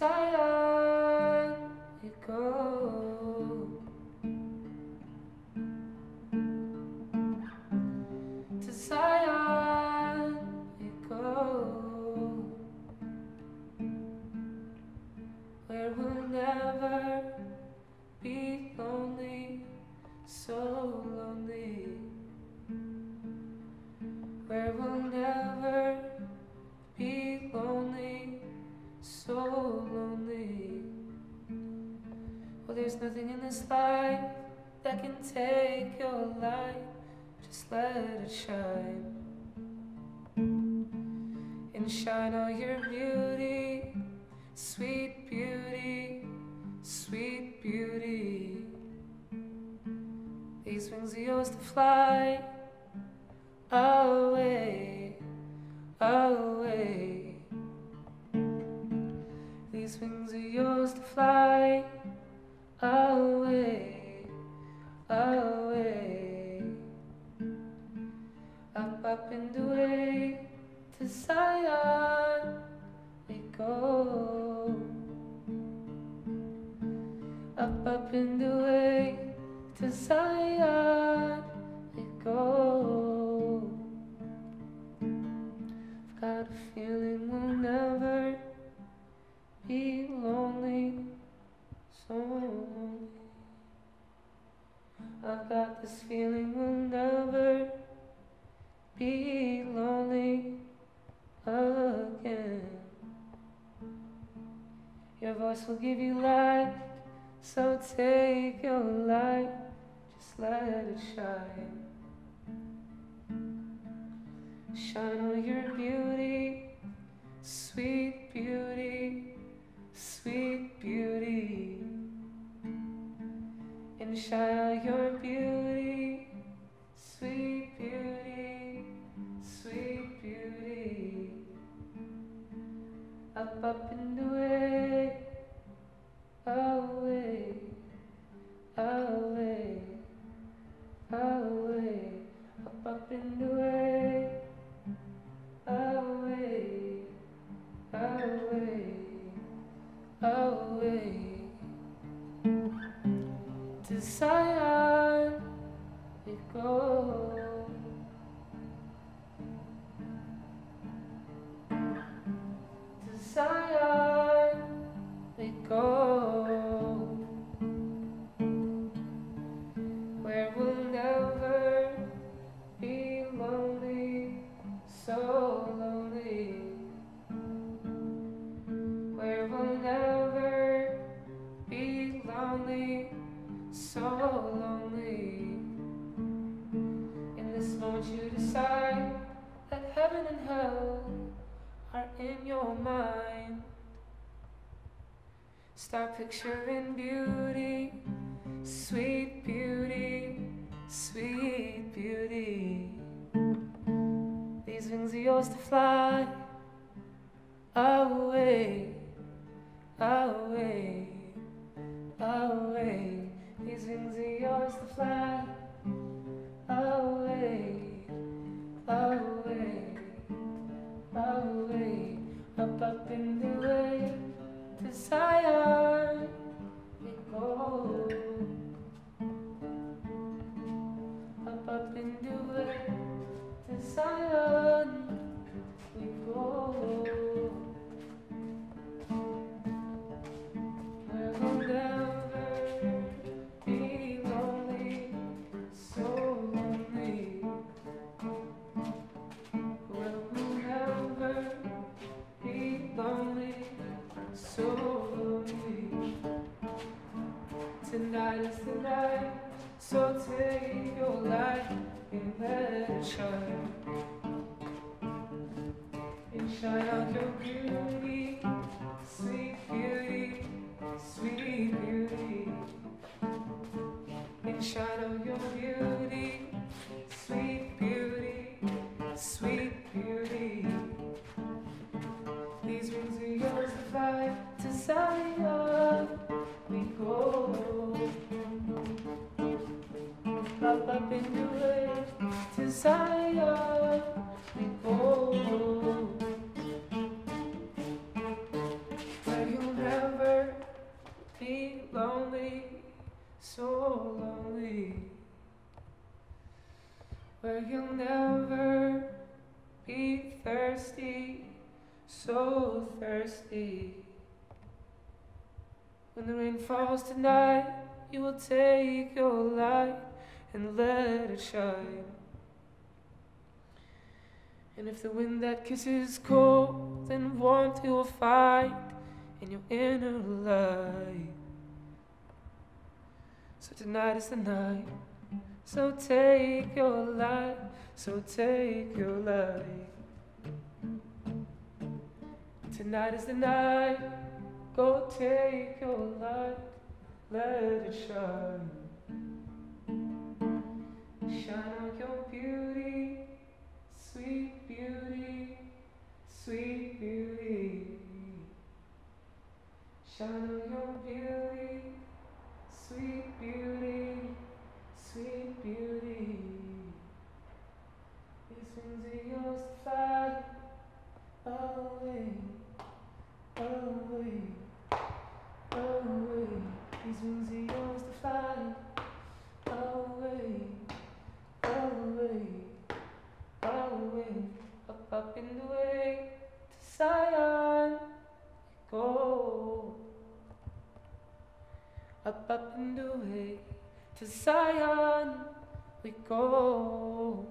Zion nothing in this life that can take your light. Just let it shine. And shine all your beauty, sweet beauty, sweet beauty. These wings are yours to fly away, away. These wings are yours to fly Zion we go. I've got a feeling we'll never be lonely, so lonely. I've got this feeling we'll never be lonely again. Your voice will give you light, so take your light, let it shine. Shine all your beauty, sweet beauty, sweet beauty. And shine all your beauty, away, away. To Zion we go. To Zion we go. Where we'll never be lonely, so lonely. Heaven and hell are in your mind. Start picturing beauty, sweet beauty, sweet beauty. These wings are yours to fly away, away, Tonight is the night, so take your light and let it shine. And shine out your beauty, sweet beauty, Desire we go. Up, up into the to Zion we go. Where you'll never be lonely, so lonely. Where you'll never be thirsty, so thirsty. When the rain falls tonight, you will take your light and let it shine. And if the wind that kisses cold, then warmth you will find in your inner light. So tonight is the night. So take your light. So take your light. Tonight is the night. Go take your light. Let it shine. Shine out your beauty, sweet beauty, sweet beauty. Shine out your beauty, sweet beauty, Up and away to Zion go. Up, up and away to Zion we go.